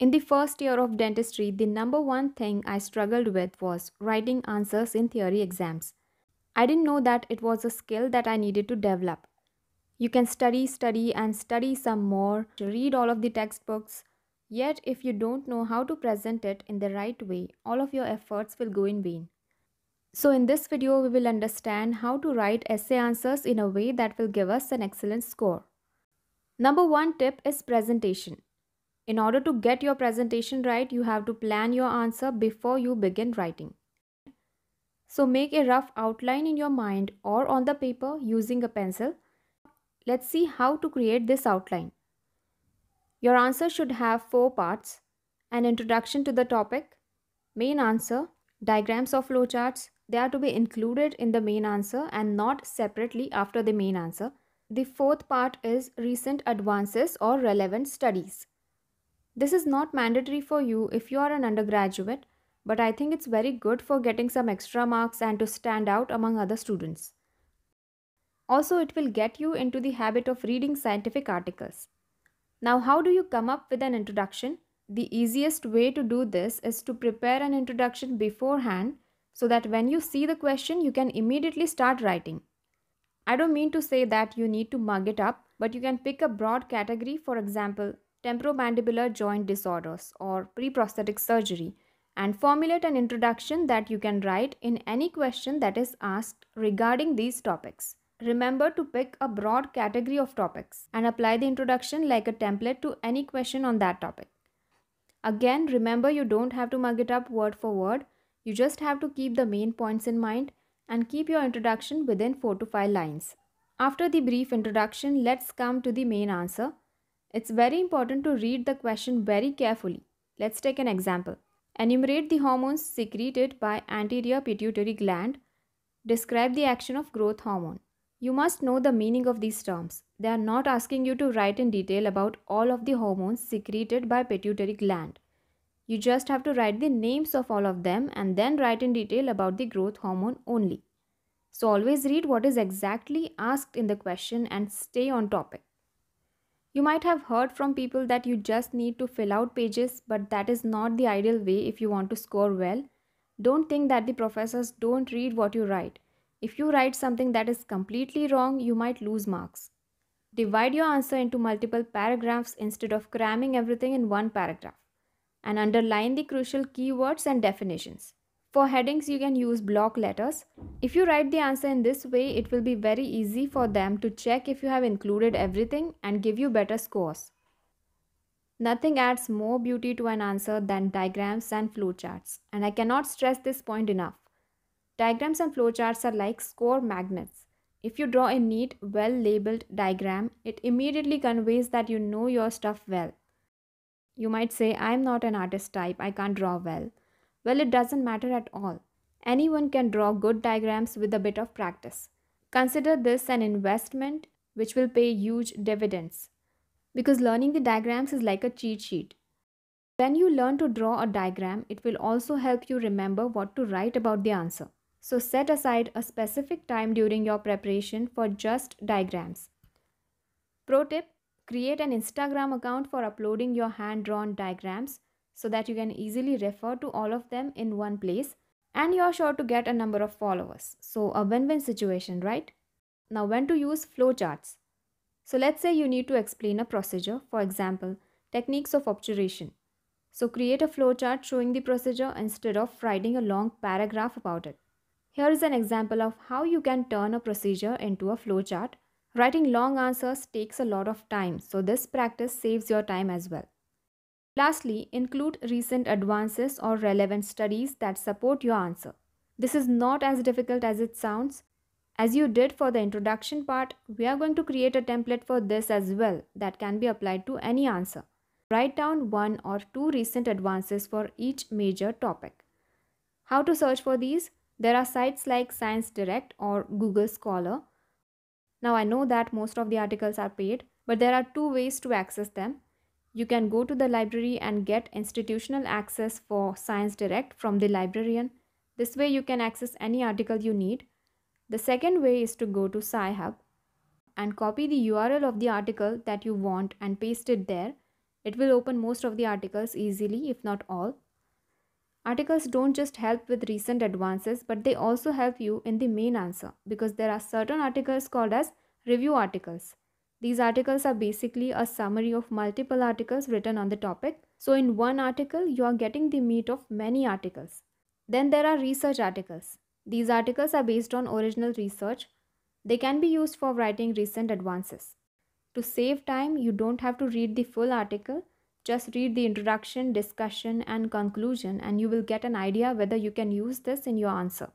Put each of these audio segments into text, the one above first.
In the first year of dentistry, the number one thing I struggled with was writing answers in theory exams. I didn't know that it was a skill that I needed to develop. You can study, study, and study some more, to read all of the textbooks, yet, if you don't know how to present it in the right way, all of your efforts will go in vain. So, in this video, we will understand how to write essay answers in a way that will give us an excellent score. Number one tip is presentation. In order to get your presentation right, you have to plan your answer before you begin writing. So make a rough outline in your mind or on the paper using a pencil. Let's see how to create this outline. Your answer should have four parts. An introduction to the topic, main answer, diagrams of flowcharts. They are to be included in the main answer and not separately after the main answer. The fourth part is recent advances or relevant studies. This is not mandatory for you if you are an undergraduate, but I think it's very good for getting some extra marks and to stand out among other students. Also, it will get you into the habit of reading scientific articles. Now, how do you come up with an introduction? The easiest way to do this is to prepare an introduction beforehand so that when you see the question, you can immediately start writing. I don't mean to say that you need to mug it up, but you can pick a broad category, for example, temporomandibular joint disorders or pre-prosthetic surgery and formulate an introduction that you can write in any question that is asked regarding these topics. Remember to pick a broad category of topics and apply the introduction like a template to any question on that topic. Again, remember you don't have to mug it up word for word. You just have to keep the main points in mind and keep your introduction within 4 to 5 lines. After the brief introduction, let's come to the main answer it's very important to read the question very carefully. Let's take an example. Enumerate the hormones secreted by anterior pituitary gland. Describe the action of growth hormone. You must know the meaning of these terms. They are not asking you to write in detail about all of the hormones secreted by pituitary gland. You just have to write the names of all of them and then write in detail about the growth hormone only. So always read what is exactly asked in the question and stay on topic. You might have heard from people that you just need to fill out pages, but that is not the ideal way if you want to score well. Don't think that the professors don't read what you write. If you write something that is completely wrong, you might lose marks. Divide your answer into multiple paragraphs instead of cramming everything in one paragraph. And underline the crucial keywords and definitions. For headings, you can use block letters. If you write the answer in this way, it will be very easy for them to check if you have included everything and give you better scores. Nothing adds more beauty to an answer than diagrams and flowcharts, and I cannot stress this point enough. Diagrams and flowcharts are like score magnets. If you draw a neat, well labeled diagram, it immediately conveys that you know your stuff well. You might say, I'm not an artist type, I can't draw well. Well, it doesn't matter at all. Anyone can draw good diagrams with a bit of practice. Consider this an investment which will pay huge dividends. Because learning the diagrams is like a cheat sheet. When you learn to draw a diagram, it will also help you remember what to write about the answer. So set aside a specific time during your preparation for just diagrams. Pro tip, create an Instagram account for uploading your hand-drawn diagrams so that you can easily refer to all of them in one place and you're sure to get a number of followers. So a win-win situation, right? Now when to use flowcharts? So let's say you need to explain a procedure, for example, techniques of obturation. So create a flowchart showing the procedure instead of writing a long paragraph about it. Here is an example of how you can turn a procedure into a flowchart. Writing long answers takes a lot of time, so this practice saves your time as well. Lastly, include recent advances or relevant studies that support your answer. This is not as difficult as it sounds. As you did for the introduction part, we are going to create a template for this as well that can be applied to any answer. Write down one or two recent advances for each major topic. How to search for these? There are sites like Science Direct or Google Scholar. Now I know that most of the articles are paid, but there are two ways to access them. You can go to the library and get institutional access for Science Direct from the librarian. This way you can access any article you need. The second way is to go to Sci-Hub and copy the URL of the article that you want and paste it there. It will open most of the articles easily, if not all. Articles don't just help with recent advances, but they also help you in the main answer because there are certain articles called as review articles. These articles are basically a summary of multiple articles written on the topic. So, in one article, you are getting the meat of many articles. Then there are research articles. These articles are based on original research. They can be used for writing recent advances. To save time, you don't have to read the full article. Just read the introduction, discussion, and conclusion, and you will get an idea whether you can use this in your answer.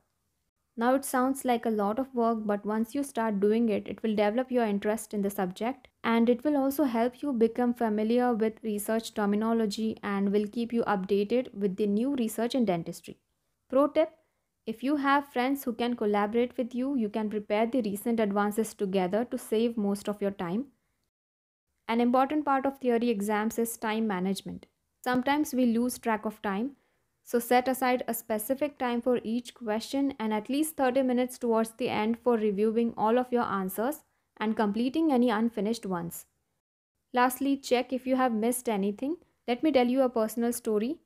Now it sounds like a lot of work, but once you start doing it, it will develop your interest in the subject and it will also help you become familiar with research terminology and will keep you updated with the new research in dentistry. Pro tip if you have friends who can collaborate with you, you can prepare the recent advances together to save most of your time. An important part of theory exams is time management. Sometimes we lose track of time, so set aside a specific time for each question and at least 30 minutes towards the end for reviewing all of your answers and completing any unfinished ones. Lastly, check if you have missed anything. Let me tell you a personal story.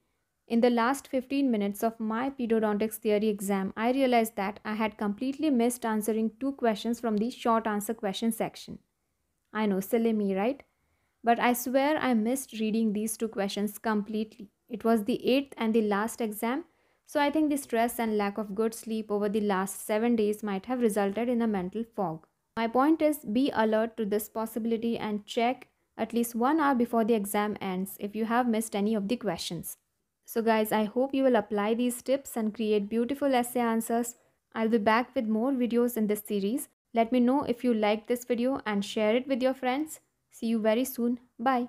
In the last 15 minutes of my pedodontics theory exam, I realized that I had completely missed answering two questions from the short answer question section. I know, silly me, right? But I swear I missed reading these two questions completely. It was the eighth and the last exam, so I think the stress and lack of good sleep over the last seven days might have resulted in a mental fog. My point is be alert to this possibility and check at least one hour before the exam ends if you have missed any of the questions. So guys, I hope you will apply these tips and create beautiful essay answers. I'll be back with more videos in this series. Let me know if you like this video and share it with your friends. See you very soon. Bye.